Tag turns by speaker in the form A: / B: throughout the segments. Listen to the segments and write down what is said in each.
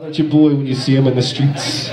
A: That's your boy when you see him in the streets.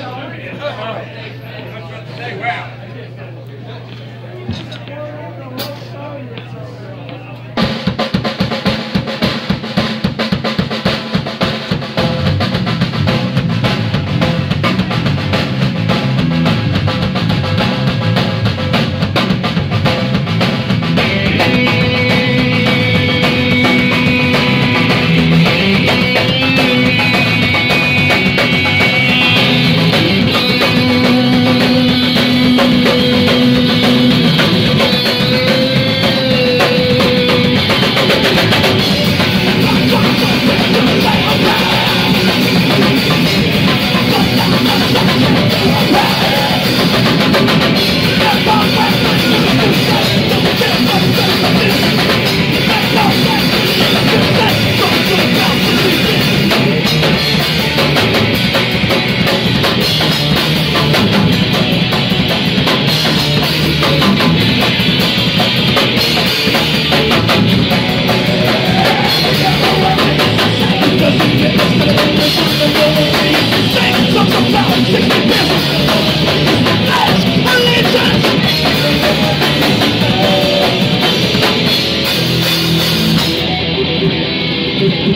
A: Thank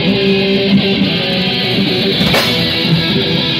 A: you.